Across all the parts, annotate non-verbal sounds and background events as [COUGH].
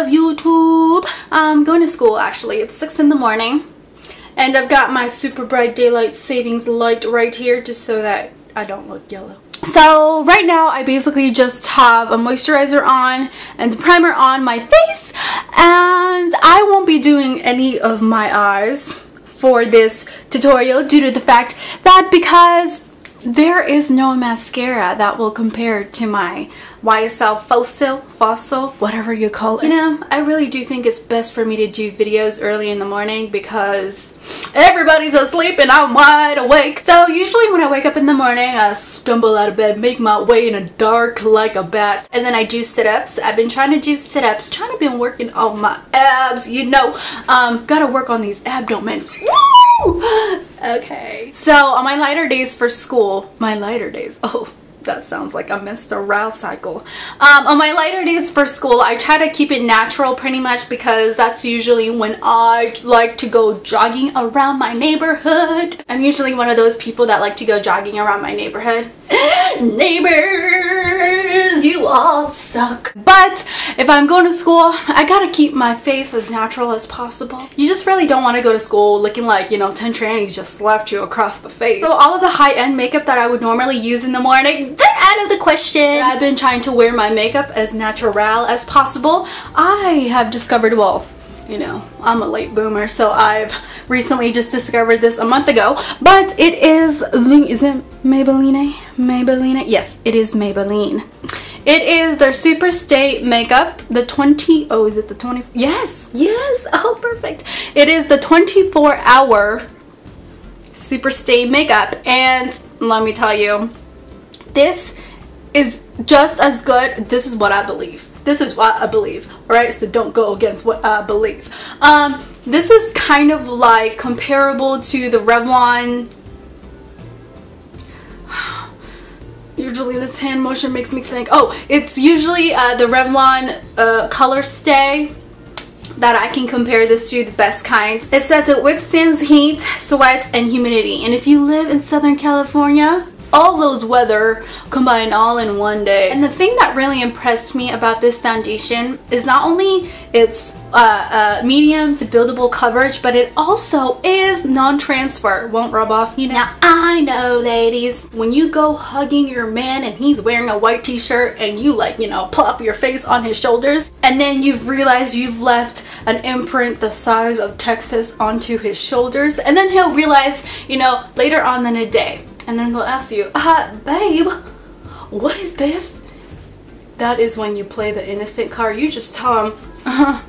of YouTube. I'm going to school actually. It's 6 in the morning. And I've got my super bright daylight savings light right here just so that I don't look yellow. So right now I basically just have a moisturizer on and a primer on my face and I won't be doing any of my eyes for this tutorial due to the fact that because there is no mascara that will compare to my YSL Fossil, Fossil, whatever you call it. You know, I really do think it's best for me to do videos early in the morning because everybody's asleep and I'm wide awake. So usually when I wake up in the morning, I stumble out of bed, make my way in the dark like a bat, and then I do sit-ups. I've been trying to do sit-ups, trying to been working on my abs, you know. Um, gotta work on these abdomens. Woo! Okay. So on my lighter days for school, my lighter days, [LAUGHS] oh, that sounds like I missed a menstrual cycle. Um, on my lighter days for school, I try to keep it natural pretty much because that's usually when I like to go jogging around my neighborhood. I'm usually one of those people that like to go jogging around my neighborhood. [LAUGHS] You all suck. But if I'm going to school, I gotta keep my face as natural as possible. You just really don't want to go to school looking like, you know, 10 trannies just slapped you across the face. So all of the high-end makeup that I would normally use in the morning, they're out of the question. I've been trying to wear my makeup as natural as possible. I have discovered, well, you know, I'm a late boomer, so I've recently just discovered this a month ago. But it is, Maybelline? Maybelline? Yes, it is Maybelline. It is their Super Stay Makeup, the 20, oh, is it the 20? Yes, yes, [LAUGHS] oh, perfect. It is the 24 hour Super Stay Makeup. And let me tell you, this is just as good. This is what I believe. This is what I believe. Alright, so don't go against what I believe. Um, this is kind of like comparable to the Revlon usually this hand motion makes me think oh it's usually uh, the Revlon uh, color stay that I can compare this to the best kind. It says it withstands heat, sweat, and humidity. And if you live in Southern California, all those weather combined all in one day. And the thing that really impressed me about this foundation is not only its uh, uh, medium to buildable coverage, but it also is non-transfer. Won't rub off, you know. Now, I know, ladies, when you go hugging your man and he's wearing a white t-shirt and you like, you know, plop your face on his shoulders and then you've realized you've left an imprint the size of Texas onto his shoulders and then he'll realize, you know, later on in the day, and then they'll ask you, uh, babe, what is this? That is when you play the innocent card. You just tell them, uh,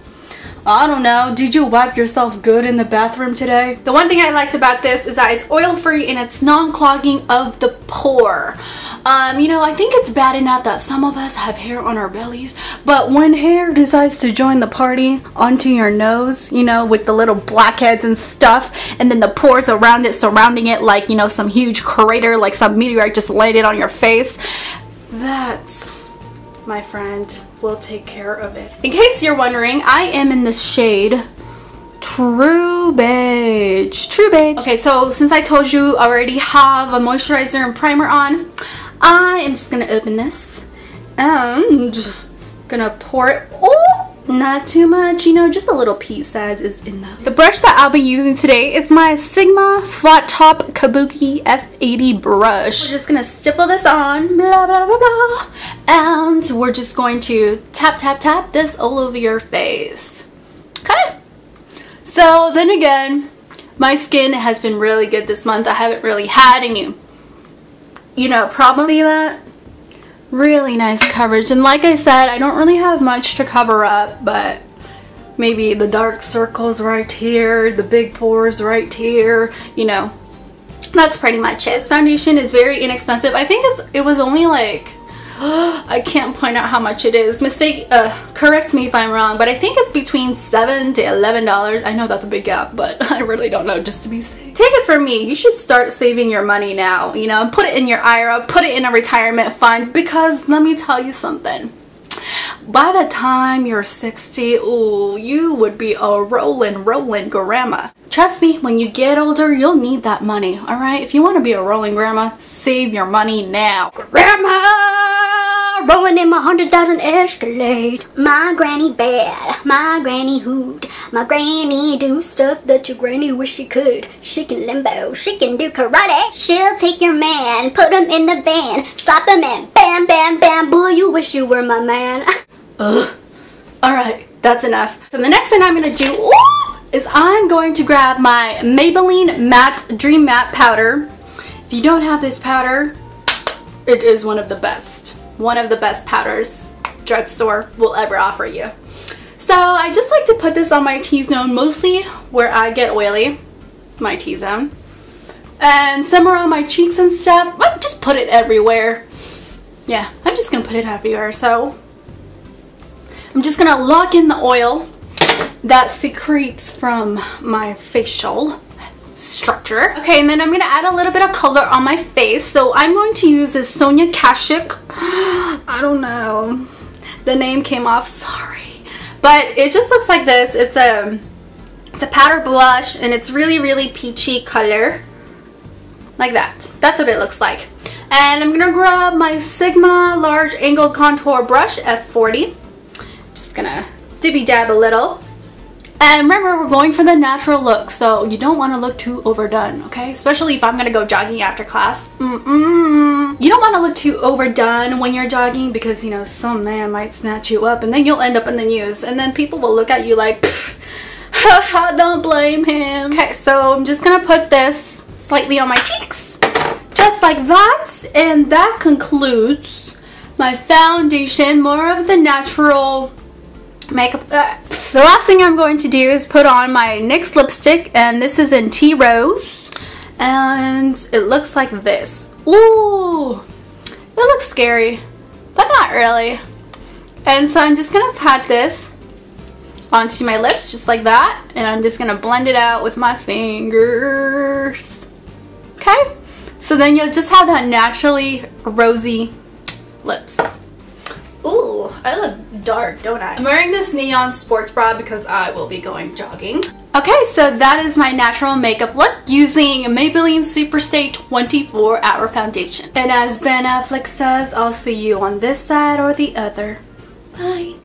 I don't know, did you wipe yourself good in the bathroom today? The one thing I liked about this is that it's oil free and it's non-clogging of the pore. Um, you know, I think it's bad enough that some of us have hair on our bellies, but when hair decides to join the party onto your nose, you know, with the little blackheads and stuff, and then the pores around it surrounding it like, you know, some huge crater, like some meteorite just landed on your face, that's, my friend, will take care of it. In case you're wondering, I am in the shade True Beige. True Beige. Okay, so since I told you already have a moisturizer and primer on, I am just to open this and gonna pour it. Oh, not too much, you know, just a little pea size is enough. The brush that I'll be using today is my Sigma Flat Top Kabuki F80 brush. We're just gonna stipple this on, blah, blah, blah, blah, and we're just going to tap, tap, tap this all over your face. Okay? So then again, my skin has been really good this month. I haven't really had any you know, probably that really nice coverage. And like I said, I don't really have much to cover up, but maybe the dark circles right here, the big pores right here, you know, that's pretty much it. This foundation is very inexpensive. I think it's it was only like [GASPS] I can't point out how much it is. Mistake, uh, correct me if I'm wrong, but I think it's between 7 to $11. I know that's a big gap, but [LAUGHS] I really don't know just to be safe. Take it from me, you should start saving your money now, you know, put it in your IRA, put it in a retirement fund, because let me tell you something. By the time you're 60, ooh, you would be a rolling, rolling grandma. Trust me, when you get older, you'll need that money, alright? If you want to be a rolling grandma, save your money now. Grandma! Rolling in my hundred thousand Escalade. My granny bad, my granny hoot, my granny do stuff that your granny wish she could. She can limbo, she can do karate. She'll take your man, put him in the van, slap him and bam, bam, bam. Boy, you wish you were my man. [LAUGHS] Ugh. Alright, that's enough. So the next thing I'm going to do ooh, is I'm going to grab my Maybelline Matte Dream Matte Powder. If you don't have this powder, it is one of the best. One of the best powders drugstore will ever offer you. So I just like to put this on my T-zone, mostly where I get oily, my T-zone. And somewhere on my cheeks and stuff, I just put it everywhere. Yeah, I'm just gonna put it everywhere. So I'm just gonna lock in the oil that secretes from my facial structure. Okay, and then I'm gonna add a little bit of color on my face. So I'm going to use this Sonia Kashuk. [GASPS] I don't know. The name came off, sorry. But it just looks like this. It's a, it's a powder blush and it's really, really peachy color. Like that. That's what it looks like. And I'm gonna grab my Sigma Large Angled Contour Brush F40. Just gonna dibby dab a little. And remember, we're going for the natural look, so you don't want to look too overdone, okay? Especially if I'm going to go jogging after class. Mm -mm. You don't want to look too overdone when you're jogging because, you know, some man might snatch you up and then you'll end up in the news. And then people will look at you like, don't blame him. Okay, so I'm just going to put this slightly on my cheeks. Just like that. And that concludes my foundation. More of the natural makeup. Uh, the last thing I'm going to do is put on my NYX lipstick and this is in Tea Rose and it looks like this. Ooh, it looks scary, but not really. And so I'm just going to pat this onto my lips just like that and I'm just going to blend it out with my fingers. Okay, so then you'll just have that naturally rosy lips. I look dark, don't I? I'm wearing this neon sports bra because I will be going jogging. Okay, so that is my natural makeup look using Maybelline Superstay 24 Hour Foundation. And as Ben Affleck says, I'll see you on this side or the other. Bye.